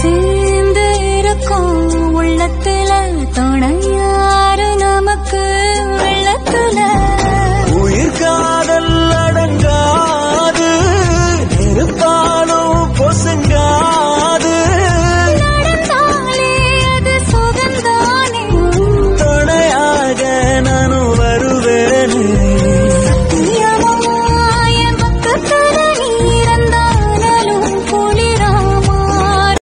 சேர்ந்து இருக்கும் உள்ளத்துல துணையாரு நமக்கு உள்ளத்துல. உயிர் காதல் அடங்காது நெருப்பா